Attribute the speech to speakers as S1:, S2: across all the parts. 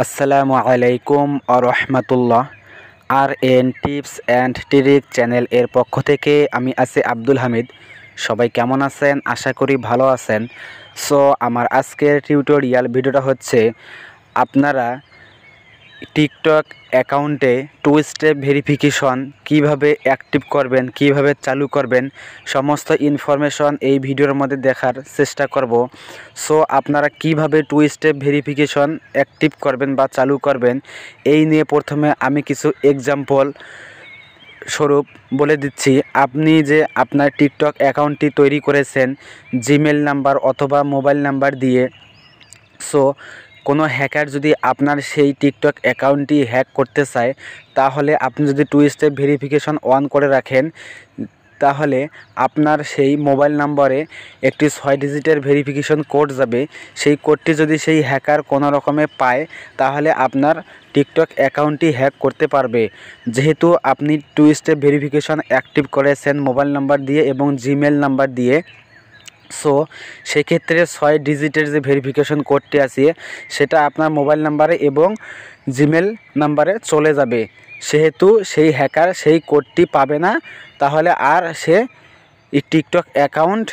S1: আসসালামু আলাইকুম আরহামতুল্লাহ রহমতুল্লাহ। R N tips and trick channel এর পক্ষ থেকে আমি আছি আব্দুল হামিদ। সবাই কেমন আছেন? আশা করি ভালো আছেন। সো, আমার আজকের টিউটোরিয়াল ভিডিওটা হচ্ছে, আপনারা টিকটক অ্যাকাউন্টে টু স্টেপ ভেরিফিকেশন কীভাবে অ্যাক্টিভ করবেন, কীভাবে চালু করবেন, সমস্ত ইনফরমেশন এই ভিডিওর মধ্যে দেখার চেষ্টা করব। সো, আপনারা কীভাবে টু স্টেপ ভেরিফিকেশন অ্যাক্টিভ করবেন বা চালু করবেন, এই নিয়ে প্রথমে আমি কিছু এক্সাম্পল স্বরূপ বলে দিচ্ছি। আপনি যে আপনার টিকটক অ্যাকাউন্টটি তৈরি করেছেন জিমেল নাম্বার অথবা মোবাইল নাম্বার দিয়ে, সো কোনো হ্যাকার যদি আপনার সেই টিকটক অ্যাকাউন্টটি হ্যাক করতে চায়, তাহলে আপনি যদি টু স্টেপ ভেরিফিকেশন অন করে রাখেন, তাহলে আপনার সেই মোবাইল নম্বরে একটি ছয় ডিজিটের ভেরিফিকেশন কোড যাবে। সেই কোডটি যদি সেই হ্যাকার কোনো রকমে পায়, তাহলে আপনার টিকটক অ্যাকাউন্টটি হ্যাক করতে পারবে। যেহেতু আপনি টু স্টেপ ভেরিফিকেশন অ্যাক্টিভ করেছেন মোবাইল নাম্বার দিয়ে এবং জিমেল নাম্বার দিয়ে। সো সেক্ষেত্রে ছয় ডিজিটের যে ভেরিফিকেশন কোডটি আছে, সেটা আপনার মোবাইল নাম্বারে এবং জিমেল নাম্বারে চলে যাবে। সেহেতু সেই হ্যাকার সেই কোডটি পাবে না, তাহলে আর সে টিকটক অ্যাকাউন্ট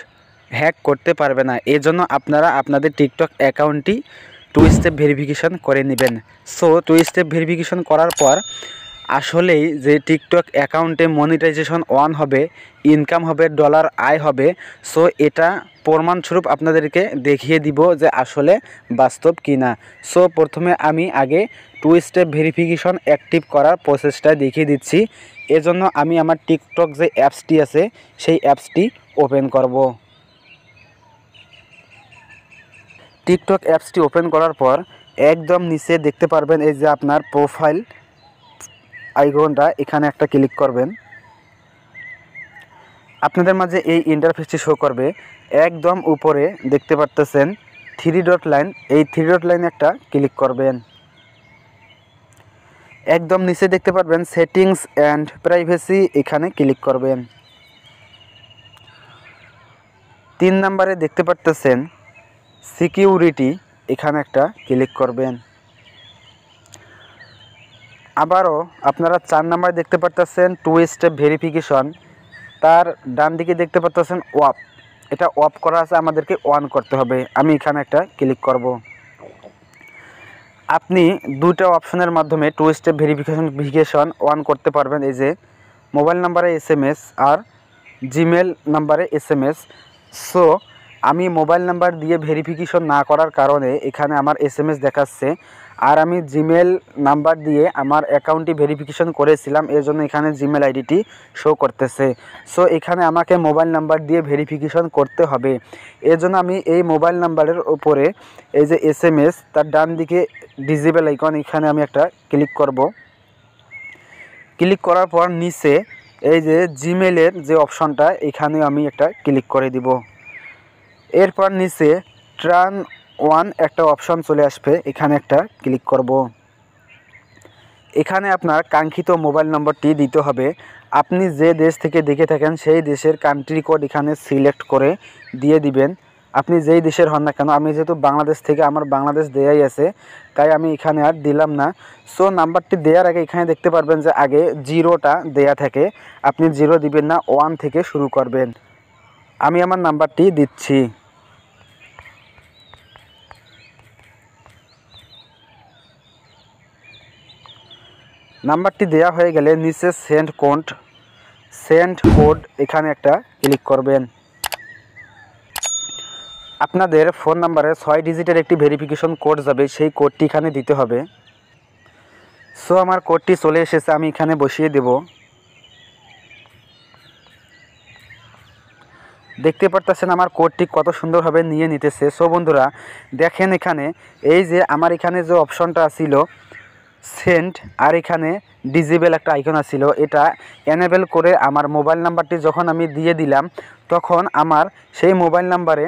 S1: হ্যাক করতে পারবে না। এজন্য আপনারা আপনাদের টিকটক অ্যাকাউন্টটি টু স্টেপ ভেরিফিকেশন করে নেবেন। সো টু স্টেপ ভেরিফিকেশন করার পর আসলেই যে টিকটক অ্যাকাউন্টে মনিটাইজেশন অন হবে, ইনকাম হবে, ডলার আয় হবে, সো এটা প্রমাণস্বরূপ আপনাদেরকে দেখিয়ে দিব যে আসলে বাস্তব কি না সো প্রথমে আমি আগে টু স্টেপ ভেরিফিকেশন অ্যাক্টিভ করার প্রসেসটা দেখিয়ে দিচ্ছি। এজন্য আমি আমার টিকটক যে অ্যাপসটি আছে, সেই অ্যাপসটি ওপেন করব। টিকটক অ্যাপসটি ওপেন করার পর একদম নিচে দেখতে পারবেন এই যে আপনার প্রোফাইল। আইকনটা এখানে একটা ক্লিক করবেন। আপনাদের মাঝে এই ইন্টারফেসটি শো করবে। একদম উপরে দেখতে পারতেছেন থ্রি ডট লাইন এই থ্রি ডট লাইন একটা ক্লিক করবেন। একদম নিচে দেখতে পারবেন সেটিংস অ্যান্ড প্রাইভেসি এখানে ক্লিক করবেন। তিন নম্বরে দেখতে পারতেছেন সিকিউরিটি এখানে একটা ক্লিক করবেন। আবারও আপনারা চার নাম্বার দেখতে পারতেছেন টু স্টেপ ভেরিফিকেশন তার ডান দিকে দেখতে পারতেছেন ওয়াপ এটা অফ করা আছে আমাদেরকে অন করতে হবে। আমি এখানে একটা ক্লিক করব। আপনি দুটো অপশনের মাধ্যমে two step verification verification on করতে পারবেন। এই যে মোবাইল নাম্বারে এস আর জিমেল নাম্বারে এস সো আমি মোবাইল নাম্বার দিয়ে ভেরিফিকেশন না করার কারণে এখানে আমার এস এম দেখাচ্ছে। আর আমি জিমেল নাম্বার দিয়ে আমার অ্যাকাউন্টটি ভেরিফিকেশন করেছিলাম এর জন্য এখানে জিমেল আইডিটি শো করতেছে। সো এখানে আমাকে মোবাইল নাম্বার দিয়ে ভেরিফিকেশন করতে হবে। এর জন্য আমি এই মোবাইল নাম্বারের ওপরে এই যে এস তার ডান দিকে ডিজিবেল আইকন, এখানে আমি একটা ক্লিক করব। ক্লিক করার পর নিচে এই যে জিমেলের যে অপশনটা, এখানে আমি একটা ক্লিক করে দিব। এরপর নিচে ট্রান ওয়ান একটা অপশন চলে আসবে, এখানে একটা ক্লিক করব। এখানে আপনার কাঙ্ক্ষিত মোবাইল নম্বরটি দিতে হবে। আপনি যে দেশ থেকে দেখে থাকেন, সেই দেশের কান্ট্রি কোড এখানে সিলেক্ট করে দিয়ে দিবেন। আপনি যেই দেশের হন না কেন, আমি যেহেতু বাংলাদেশ থেকে, আমার বাংলাদেশ দেয়াই আছে, তাই আমি এখানে আর দিলাম না। সো নাম্বারটি দেওয়ার আগে এখানে দেখতে পারবেন যে আগে জিরোটা দেয়া থাকে। আপনি জিরো দিবেন না ওয়ান থেকে শুরু করবেন। আমি আমার নাম্বারটি দিচ্ছি। নাম্বারটি দেয়া হয়ে গেলে নিচে সেন্ড কোড সেন্ড কোড এখানে একটা ক্লিক করবেন। আপনাদের ফোন নাম্বারে ছয় ডিজিটের একটি ভেরিফিকেশন কোড যাবে, সেই কোডটি এখানে দিতে হবে। সো আমার কোডটি চলে এসেছে, আমি এখানে বসিয়ে দেব। দেখতে পারতেছেন আমার কোডটি কত সুন্দরভাবে নিয়ে নিতেছে। সো বন্ধুরা, দেখেন এখানে, এই যে আমার এখানে যে অপশনটা ছিল সেন্ট। আর এখানে ডিজেবল একটা আইকন ছিল এটা এনেবেল করে আমার মোবাইল নাম্বারটি যখন আমি দিয়ে দিলাম, তখন আমার সেই মোবাইল নাম্বারে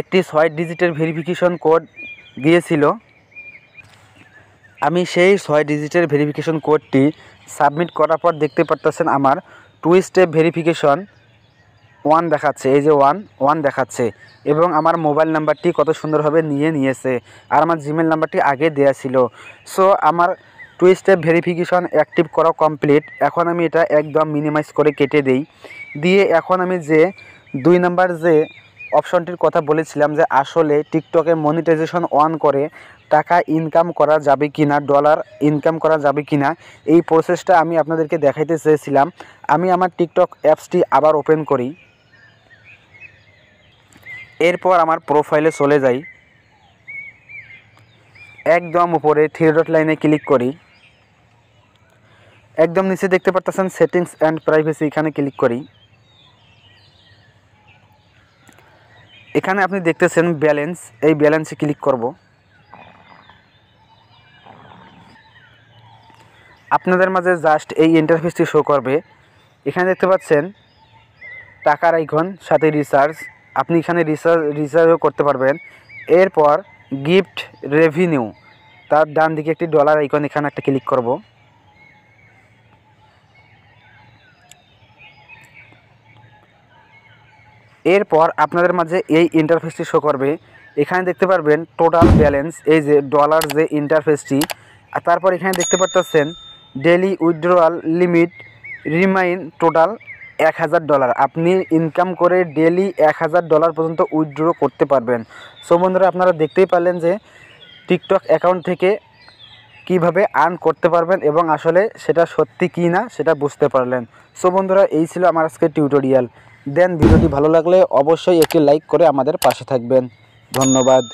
S1: একটি ছয় ডিজিটের ভেরিফিকেশন কোড গিয়েছিল আমি সেই ছয় ডিজিটের ভেরিফিকেশন কোডটি সাবমিট করার পর দেখতে পারতেছেন আমার টু স্টেপ ভেরিফিকেশন। ওয়ান দেখাচ্ছে, এই যে ওয়ান ওয়ান দেখাচ্ছে। এবং আমার মোবাইল নাম্বারটি কত সুন্দরভাবে নিয়ে নিয়েছে। আর আমার জিমেল নাম্বারটি আগে দেওয়া ছিল। সো, আমার টু স্টেপ ভেরিফিকেশন অ্যাক্টিভ করা কমপ্লিট এখন আমি এটা একদম মিনিমাইজ করে কেটে দেই। দিয়ে এখন আমি যে দুই নাম্বার যে অপশনটির কথা বলেছিলাম যে আসলে টিকটকে মনিটাইজেশন অন করে টাকা ইনকাম করা যাবে কি না ডলার ইনকাম করা যাবে কি না এই প্রসেসটা আমি আপনাদেরকে দেখাইতে চেয়েছিলাম। আমি আমার টিকটক অ্যাপসটি আবার ওপেন করি। এরপর আমার প্রোফাইলে চলে যাই। একদম উপরে থ্রি ডট লাইনে ক্লিক করি। একদম নিচে দেখতে পারতেছেন সেটিংস অ্যান্ড প্রাইভেসি এখানে ক্লিক করি। এখানে আপনি দেখতেছেন ব্যালেন্স এই ব্যালেন্সে ক্লিক করব। আপনাদের মাঝে জাস্ট এই ইন্টারফেসটি শো করবে। এখানে দেখতে পাচ্ছেন টাকার আইকন সাথে রিচার্জ আপনি এখানে রিচার্জ রিচার্জও করতে পারবেন। এরপর গিফট রেভিনিউ তার ডান দিকে একটি ডলার আইকন এখানে একটা ক্লিক করব। এরপর আপনাদের মাঝে এই ইন্টারফেসটি শো করবে। এখানে দেখতে পারবেন টোটাল ব্যালেন্স এই যে ডলার যে ইন্টারফেসটি আর তারপর এখানে দেখতে পারতেছেন daily withdrawal limit remain total এক হাজার ডলার। আপনি ইনকাম করে ডেলি এক হাজার ডলার পর্যন্ত উইথড্র করতে পারবেন। সো বন্ধুরা, আপনারা দেখতেই পারলেন যে টিকটক অ্যাকাউন্ট থেকে কীভাবে আর্ন করতে পারবেন এবং আসলে সেটা সত্যি কি না, সেটা বুঝতে পারলেন। সো বন্ধুরা, এই ছিল আমার আজকে টিউটোরিয়াল দেন ভিডিওটি ভালো লাগলে অবশ্যই একটি লাইক করে আমাদের পাশে থাকবেন। ধন্যবাদ।